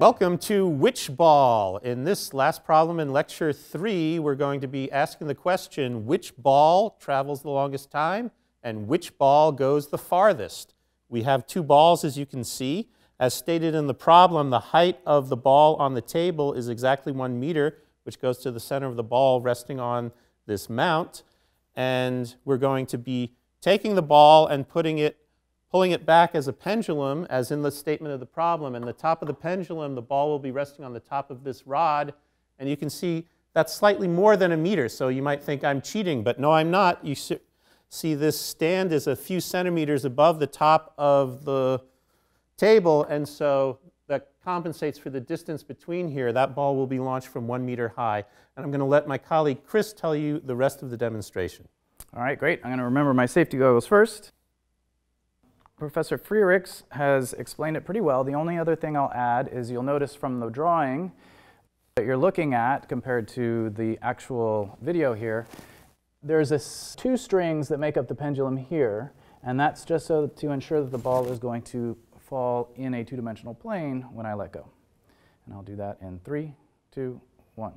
Welcome to Which Ball? In this last problem in lecture three, we're going to be asking the question, which ball travels the longest time and which ball goes the farthest? We have two balls as you can see. As stated in the problem, the height of the ball on the table is exactly one meter, which goes to the center of the ball resting on this mount. And we're going to be taking the ball and putting it pulling it back as a pendulum, as in the statement of the problem. And the top of the pendulum, the ball will be resting on the top of this rod. And you can see that's slightly more than a meter. So you might think I'm cheating, but no, I'm not. You see this stand is a few centimeters above the top of the table. And so that compensates for the distance between here. That ball will be launched from one meter high. And I'm going to let my colleague Chris tell you the rest of the demonstration. All right, great. I'm going to remember my safety goggles first. Professor Freericks has explained it pretty well. The only other thing I'll add is you'll notice from the drawing that you're looking at compared to the actual video here, there's this two strings that make up the pendulum here, and that's just so to ensure that the ball is going to fall in a two-dimensional plane when I let go. And I'll do that in three, two, one.